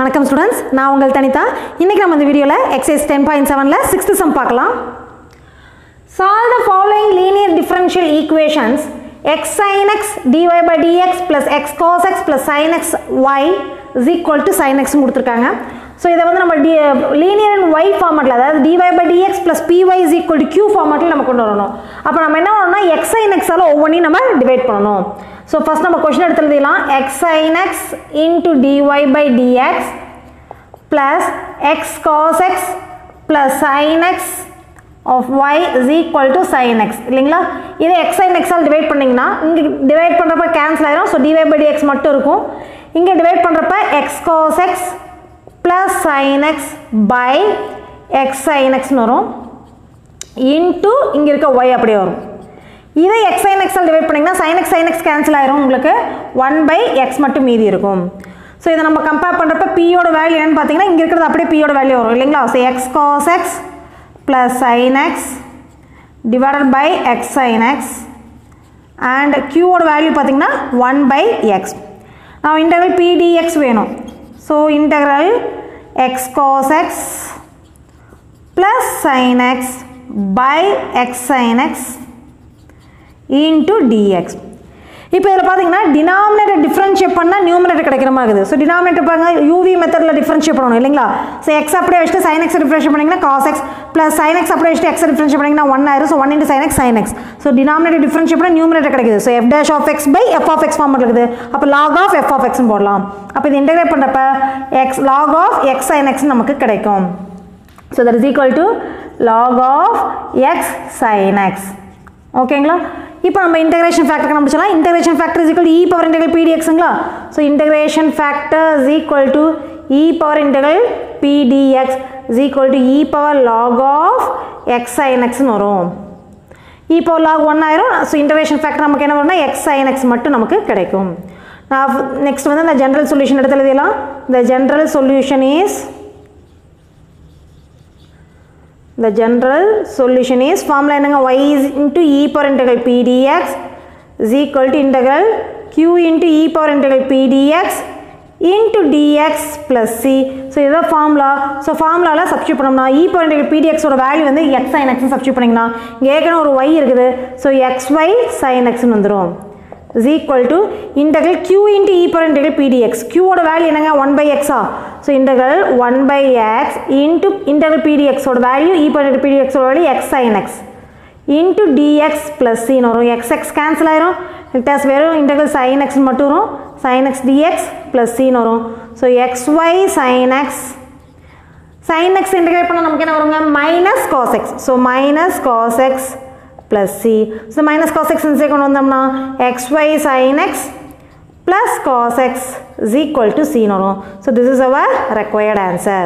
வணக்கம் ஸ்டூடெண்ட்ஸ் நான் உங்கள் தனிதா. இன்றைக்கி நம்ம இந்த வீடியோவில் எக்ஸைஸ் டென் பாயிண்ட் செவனில் சிக்ஸ்த்து சம் பார்க்கலாம். Solve the following linear differential equations x sin x d y by d x plus x cos x plus sin x y is equal to sin எக்ஸ்னு கொடுத்துருக்காங்க. So இதை வந்து நம்ம D linear and y ஃபார்மெட்டில் அதாவது d y by d x plus P y is equal to Q ஃபார்மெட்டில் நம்ம கொண்டு வரணும். அப்போ நம்ம என்ன பண்ணணும்னா எக்ஸ் சைன் எக்ஸால் ஒவ்வொன்றையும் நம்ம டிவைட் பண்ணணும். ஸோ ஃபஸ்ட் நம்ம கொஷின் எடுத்து எழுதிடலாம். X sin x into dy by dx plus x cos x plus sin x of y is equal to sin x. இல்லைங்களா? இதே x sin x ஆல் டிவைட் பண்ணிங்கன்னா இங்கே டிவைட் பண்ணுறப்ப கேன்சல் ஆயிரும். ஸோ dy by dx மட்டும் இருக்கும். இங்கே டிவைட் பண்ணுறப்ப x cos x plus sin x by x sin xன்னு வரும். இன்ட்டு இங்கே இருக்க y அப்படியே வரும். இதை எக்ஸ் சைன் x டிவைட் பண்ணிங்கன்னா sine x sine x cancel ஆயிரும். உங்களுக்கு ஒன் பை எக்ஸ் மட்டும் மீதி இருக்கும். ஸோ இதை நம்ம கம்பேர் பண்ணுறப்ப பியோட வேல்யூ என்னன்னு பார்த்தீங்கன்னா இங்கே இருக்கிறது அப்படியே பியோட வேல்யூ வரும் இல்லைங்களா? So x cos x plus sine x divided by x sine x and க்யூவோட value பார்த்தீங்கன்னா ஒன் பை எக்ஸ் நான் இன்டெக்ரல் பிடிஎக்ஸ் வேணும். So integral x cos x plus sine x by x sine x into d x இப்போ இதில் பார்த்தீங்கன்னா denominator differentiate பண்ணால் numerator கிடைக்கிற மாதிரி இருக்குது. ஸோ டினாமினேட்டர் பாருங்கள் யூவி மெத்தடில் டிஃப்ரென்ஷியேட் பண்ணணும் இல்லைங்களா? ஸோ எக்ஸ் அப்படியே வச்சுட்டு சைன் எக்ஸ் டிஃப்ரென்ஷியேட் பண்ணிங்கன்னா cos x plus sine x அப்படியே வச்சுட்டு எக்ஸ் டிஃப்ரென்ஷியேட் பண்ணிங்கன்னா ஒன் ஆயிரும். So one into sine x sine x so denominator differentiate பண்ணால் நியூமினேட்டர் கிடைக்குது. So f dash of x by f of x form இருக்குது. அப்போ lock of F of எக்ஸ்னு போடலாம். அப்போ இது இன்டெகிரேட் பண்ணுறப்ப x log of x sine x நமக்கு கிடைக்கும். So that is equal to log of x sine x ஓகேங்களா இப்போ நம்ம integration factor கண்டுபிடிச்சலாம் integration factor is equal e power integral பிடிஎக்ஸுங்களா so integration factor is equal to e power integral P d x is equal to e power log of x ஐஎன்எக்ஸ்னு வரும். E power log one ஆயிரும். So integration factor நமக்கு என்ன வரும்னா X INX மட்டும் நமக்கு கிடைக்கும். நான் next வந்து இந்த ஜென்ரல் சொல்யூஷன் எடுத்து எழுதிடலாம். இந்த general solution is the general solution is formula என்னங்க y is into e power integral p dx is equal to integral q into e power integral p dx into dx plus c so இதுதான் formula so ஃபார்முலாவில் substitute பண்ணோம்னா e power integral p dx ஓட value வந்து x sin x substitute பண்ணிங்கன்னா இங்கே ஏற்கனவே ஒரு y இருக்குது ஸோ xy sin xன்னு வந்துடும் is equal to integral q into e power integral pdx q ஓட வேல்யூ என்னங்க 1 by x ஆ so integral 1 by x into integral pdx ஓட value e power integral pdx ஓட வேல்யூ x sin x into dx plus c வரும் x x cancel ஆயிரும் இட்டாஸ் வெறும் integral sin x மட்டும் வரும் sin x dx plus c வரும் so xy sin x sin x integrate பண்ணால் நமக்கு என்ன வருங்க minus cos x so minus cos x plus c. So minus cos x in கொண்டு வந்தோம்னா xy sin x plus cos x is equal to c வரும். So this is our required answer.